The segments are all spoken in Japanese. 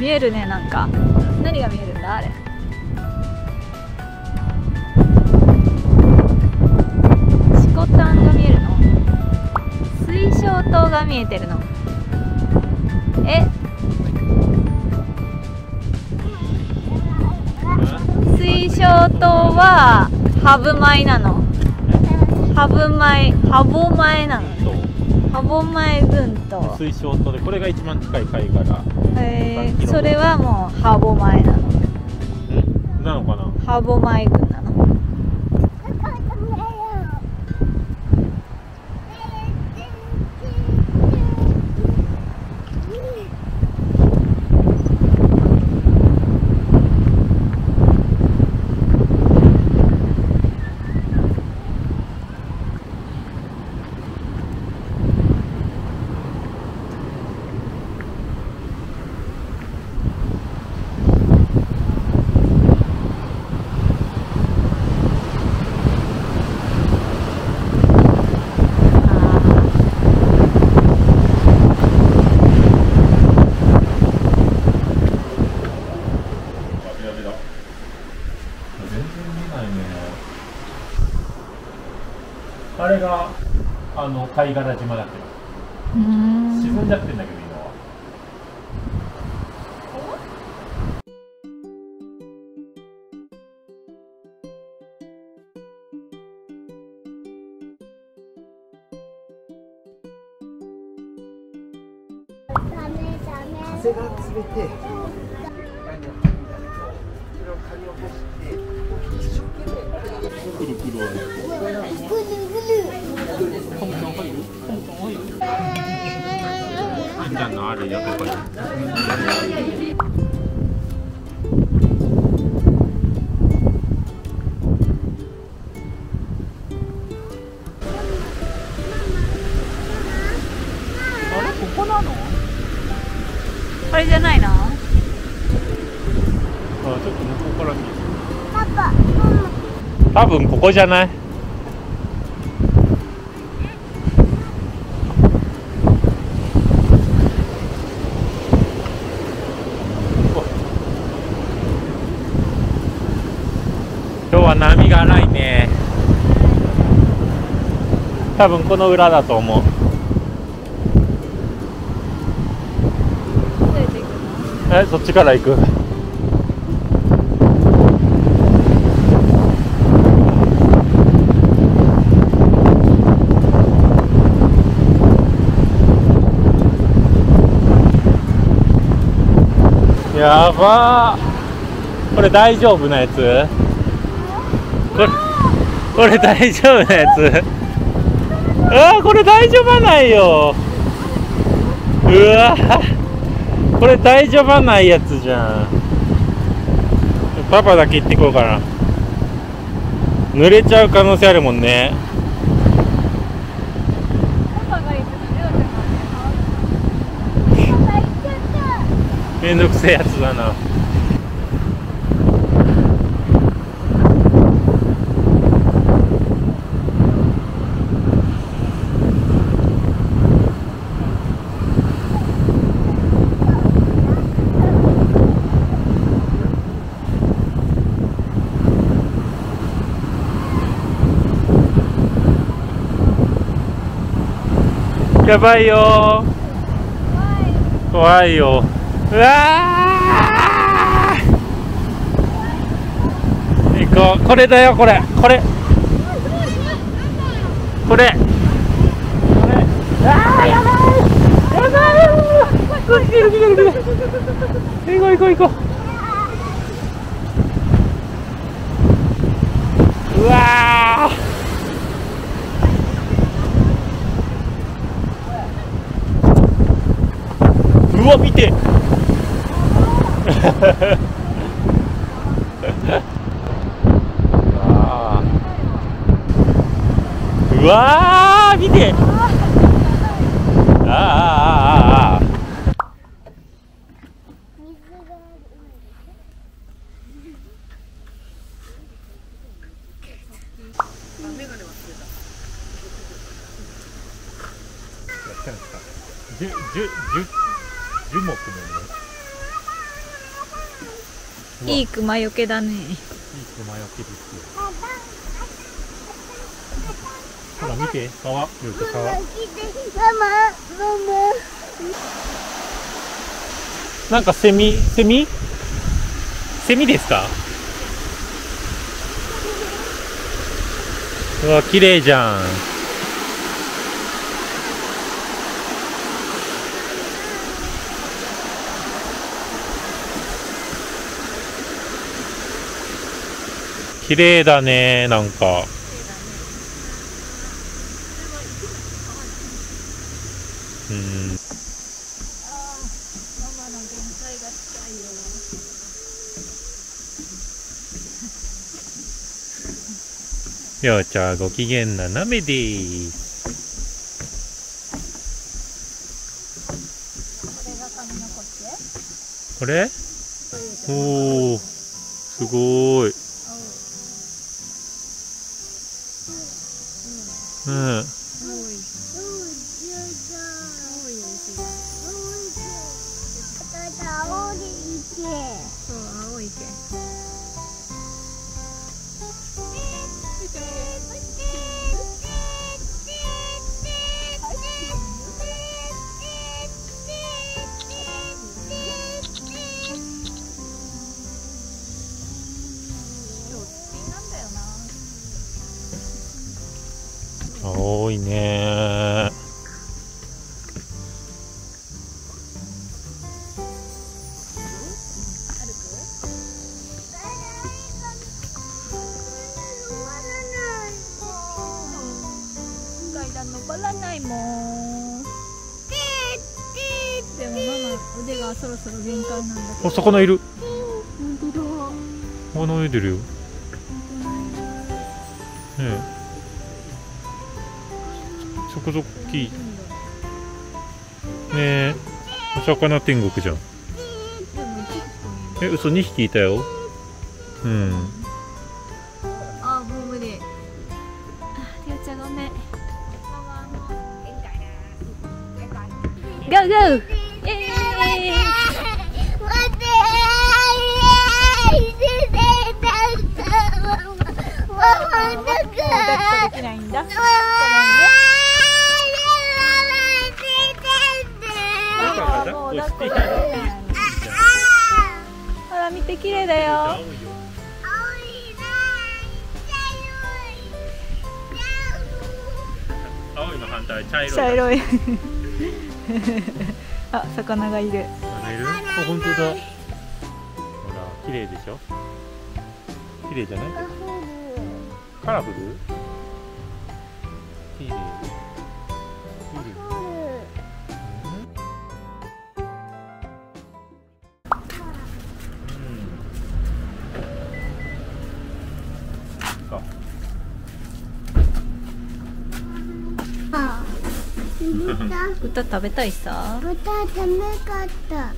見えるねなんか。何が見えるんだあれ。シコタンが見えるの？水晶島が見えてるの。え？水晶島はハブ米なの。ハブ米ハボ米なの。ハボ米群島水晶島でこれが一番近い貝殻へえそれはもうハボ米なの。んなのかな？ハボ米群なのベラベラ全然見ないねあれがあの貝殻島だけどうーん。沈んじゃってんだけど分ここじゃない今日は波が荒いね多分この裏だと思うえそっちから行くやば。ーこれ大丈夫なやつ？これこれ大丈夫なやつ？あーこれ大丈夫ないよ。うわ。ーこれ大丈夫ないやつじゃん。パパだけ行ってこうかな。濡れちゃう可能性あるもんねパパがいつもりょうちゃんがめんどくせえやつだな。やばいよー。怖いようわー行こうこれだよこれこれこれこれあーやばいやばい来てる来てる来てる行こう行こう行こううわーうわ見て。うわー見てあーあーあーあーじゅじゅじゅ樹木のねいい熊よけだね。いい熊よけですよ。ほら見て。川りょうちゃん川。なんかセミセミ？セミですか？うわ綺麗じゃん綺麗だねなんか。うん。ママの限界が近いよりょうちゃんご機嫌斜めでーす。これ？おおすごい。うん。な青いね。登らないもん。でもママ腕がそろそろ限界なんだけど。お魚いる。本当だ。魚泳いでるよそこそこ大きい。ねえお魚天国じゃん。え嘘2匹いたよ。うん。あもう無理ありょうちゃんごめん。ゴーゴー。イエー。イ抱っこできないんだって綺麗だよ。青いの反対茶色い茶色い。あ魚がいる。あいる？あ本当だ。ほら綺麗でしょ？綺麗じゃない？カラフル？豚食べたいさ。豚食べかった。は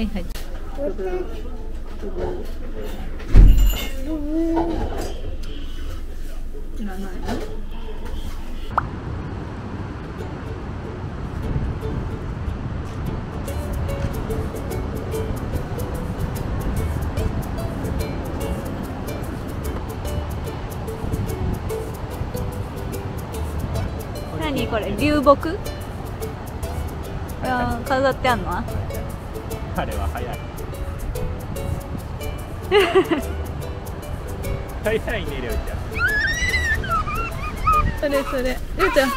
いはいいらない。何これ流木？飾ってあんの彼は早い。早いねりょうちゃん。それそれ。りゅうちゃん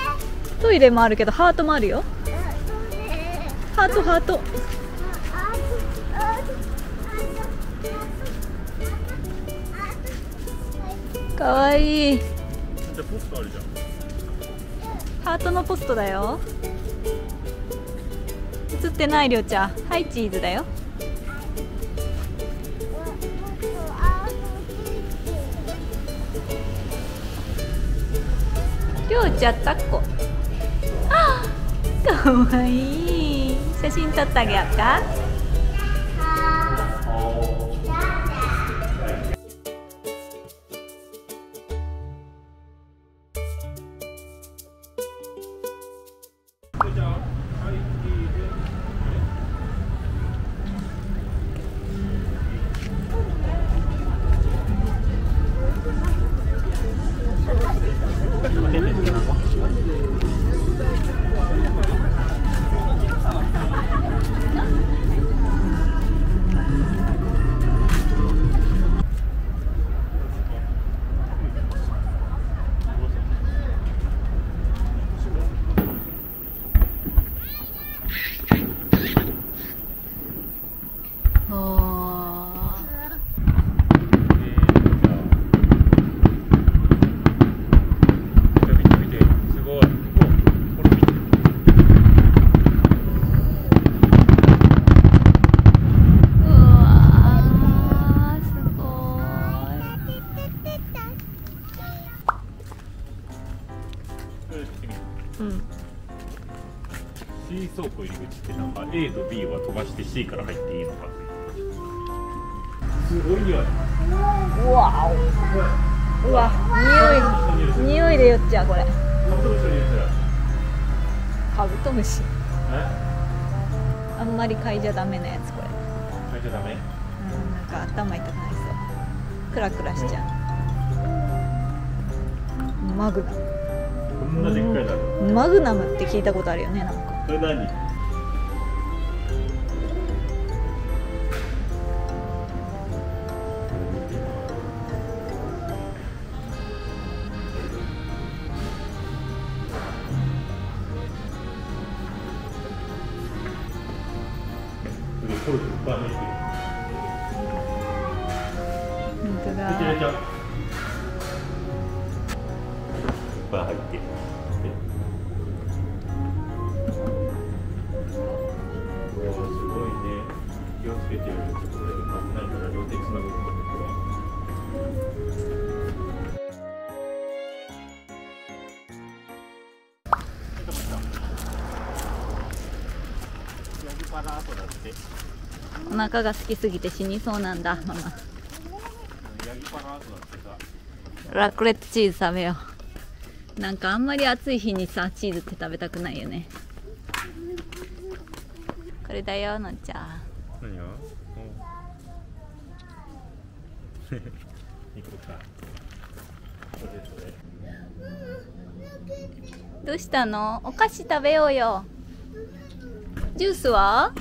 トイレもあるけどハートもあるよ。ハートハート。かわいい。ハートのポストだよ映ってないりょうちゃん。はいチーズだよ。りょうちゃんタッコ。あかわいい。写真撮ってあげようか。よっちゃうこれ。カブトムシあんまり嗅いじゃダメなやつこれ。嗅いじゃダメ？うんなんか頭痛くなりそうクラクラしちゃう。マグナこんなでっかいだろム。マグナムって聞いたことあるよねなんか。これ何？ゃめちだゃいっぱい入って。おーすごいね。気をつけてよ。ちょっとこれ危なから両手つなぐヤギパラートだって。お腹が好きすぎて死にそうなんだママヤギパラートだってさ。ラクレットチーズ食べよう。なんかあんまり暑い日にさチーズって食べたくないよね。これだよのんちゃん。何が？行こうか。これそれ。どうしたの？お菓子食べようよ。ジュースは？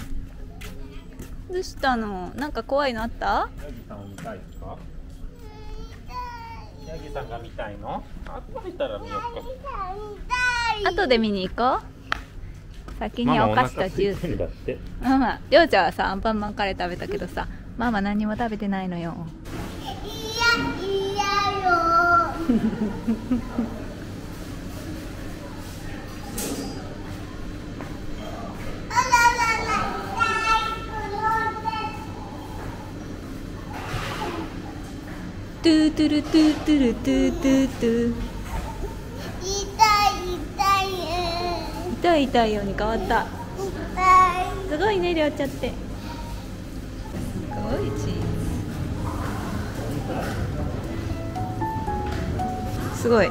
どうしたの？なんか怖いのあった？ヤギさんが見たいの？あと見たら見ようか。後で見に行こう。先にお菓子とジュース。ママりょうちゃんはさアンパンマンカレー食べたけどさママ何も食べてないのよ。いやいやよあらららトトゥルトゥートゥルトゥートゥートゥ痛い痛い。痛い痛いように変わった。痛い。すごいねりょうちゃんって。すごい。チーズすごい。や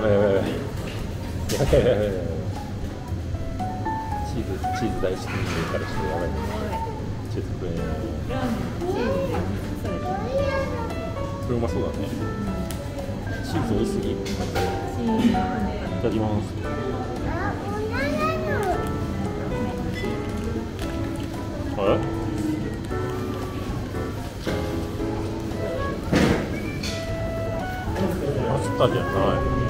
ばいやばいやばい。やばいやばいやばいチーズチーズ大好きからしてやばいチーズ食えこれうまそうだねチーズ多すぎいただきますあおならのえパスタじゃない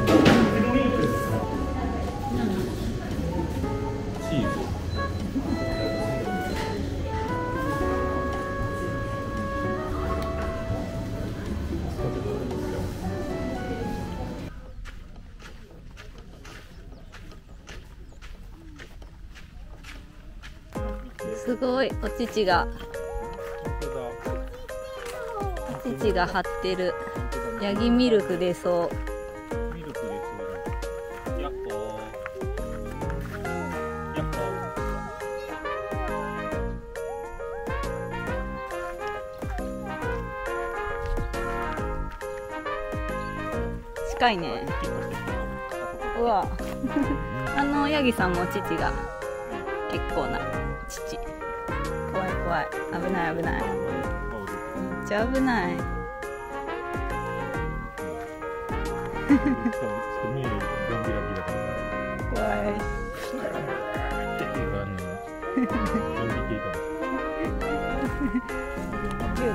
すごい。お乳が。お乳が張ってる。ヤギミルク出そう。近いね。う。わ。あのヤギさんも乳が結構な。乳怖い。危ない危ない。めっちゃ危ない。怖い。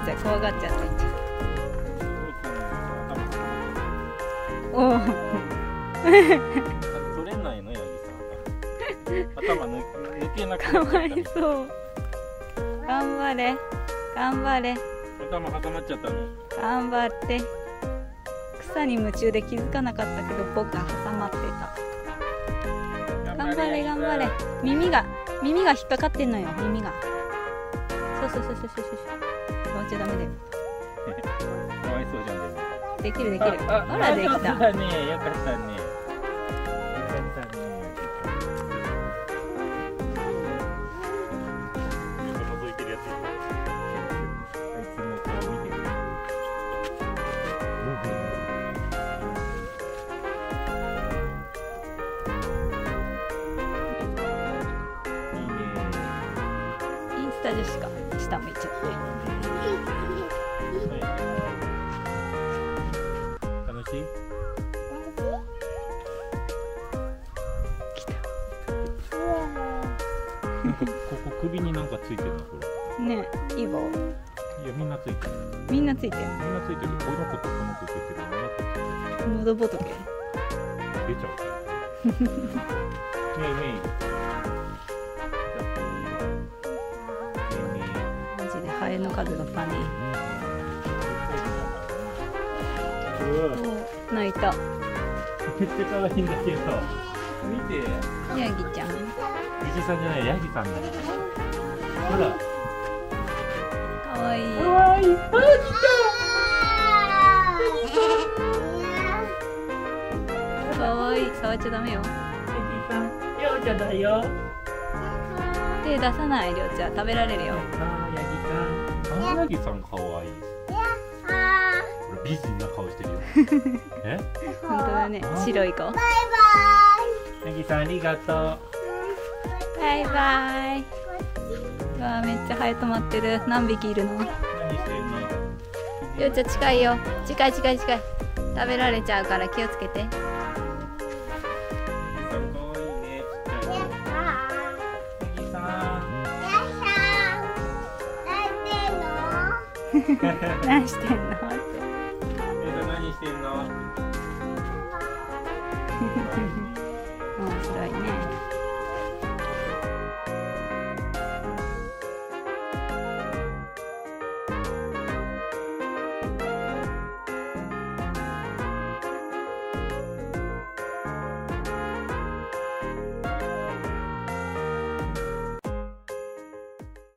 ちゃん怖がっちゃって。お。お取れないのヤギさん。頭抜抜けなくかわいそう頑張れ。頑張れ。た頭挟まっちゃったの頑張って。草に夢中で気づかなかったけど僕が挟まってた。頑張れ頑張れ耳が耳が引っかかってんのよ耳が。そうそうそうそうそうそう。触っちゃダメだよかわいそうじゃんできるできる。ほらできた。ねよかったねここ首になんかついてるなこれ。ねえイボ。いやみんなついてる。みんなついてる。みんなついてる。この子とこの子ついてるみんなついて。る喉仏。出ちゃう。ねえねえ。マジでハエの数がパニー泣いた。めっちゃ可愛いんだけど。見て。ヤギちゃん牛さんじゃないヤギさんだ。ほら。かわいい。可愛いかわいい。触っちゃダメよ。ヤギさん。ようちゃんだよ。手出さないりょうちゃん。食べられるよ。あヤギさん。あヤギさん。可愛いこれ美人な顔してるよえ本当だね白い子ヤギさん。ありがとうバイバイ。わあめっちゃハエ止まってる。何匹いるの？よっちゃん近いよ。近い近い近い。食べられちゃうから気をつけて。何してんの？